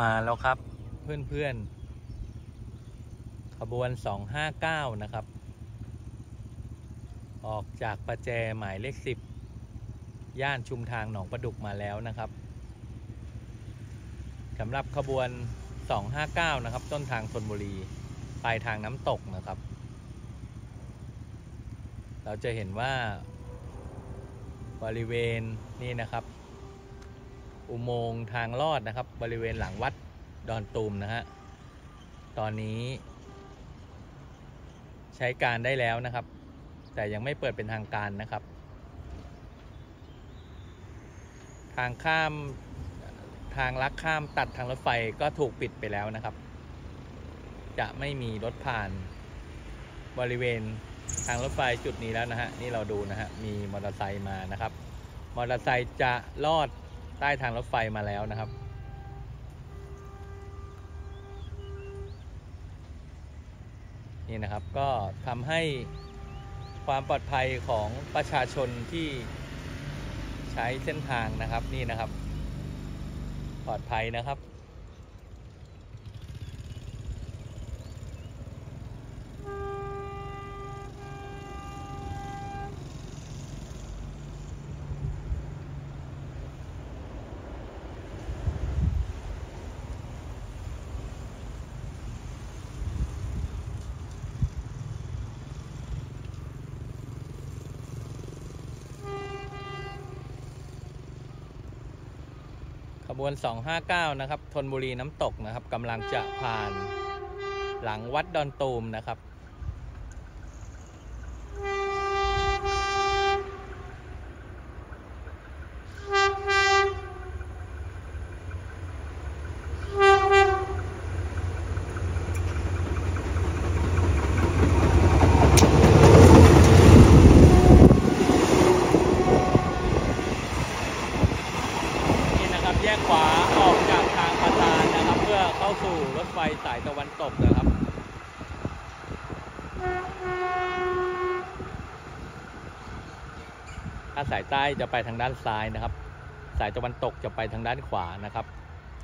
มาแล้วครับเพื่อนๆ ขบวน 259 นะครับ ออกจากประแจหมายเลข 10 ย่านชุมทางหนองประดุกมาแล้วนะครับสำหรับขบวน 259 นะครับ ต้นทางธนบุรีปลายทางน้ำตกนะครับ เราจะเห็นว่าบริเวณนี่นะครับ อุโมงค์ทางลอดนะครับ บริเวณหลังวัดดอนตูมนะฮะ ตอนนี้ ใช้การได้แล้วนะครับ แต่ยังไม่เปิดเป็นทางการนะครับ ทางข้ามทางลักข้ามตัดทางรถไฟก็ถูกปิดไปแล้วนะครับ จะไม่มีรถผ่านบริเวณทางรถไฟจุดนี้แล้วนะฮะ นี่เราดูนะฮะ มีมอเตอร์ไซค์มานะครับ มอเตอร์ไซค์จะลอด ใต้ทางรถไฟมาแล้วนะครับ นี่นะครับก็ทำให้ความปลอดภัยของประชาชนที่ใช้เส้นทางนะครับนี่นะครับ ปลอดภัยนะครับ บวน 259 นะครับธนบุรีน้ำตกนะครับกำลังจะผ่านหลังวัดดอนตูมนะครับ นี่นะครับแยก ขวาออกจากทางประธานนะครับ เพื่อเข้าสู่รถไฟสายตะวันตกนะครับถ้าสายใต้จะไปทางด้านซ้ายนะครับ สายตะวันตกจะไปทางด้านขวานะครับ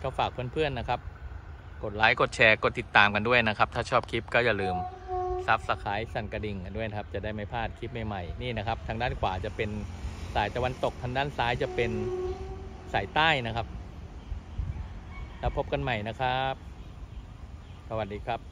ก็ฝากเพื่อนๆนะครับ กดไลค์กดแชร์กดติดตามกันด้วยนะครับ ถ้าชอบคลิปก็อย่าลืม subscribe สั่นกระดิ่งกันด้วยนะครับ จะได้ไม่พลาดคลิปใหม่ๆนี่นะครับ ทางด้านขวาจะเป็นสายตะวันตกทางด้านซ้ายจะเป็นสายใต้นะครับ แล้วพบกันใหม่นะครับ สวัสดีครับ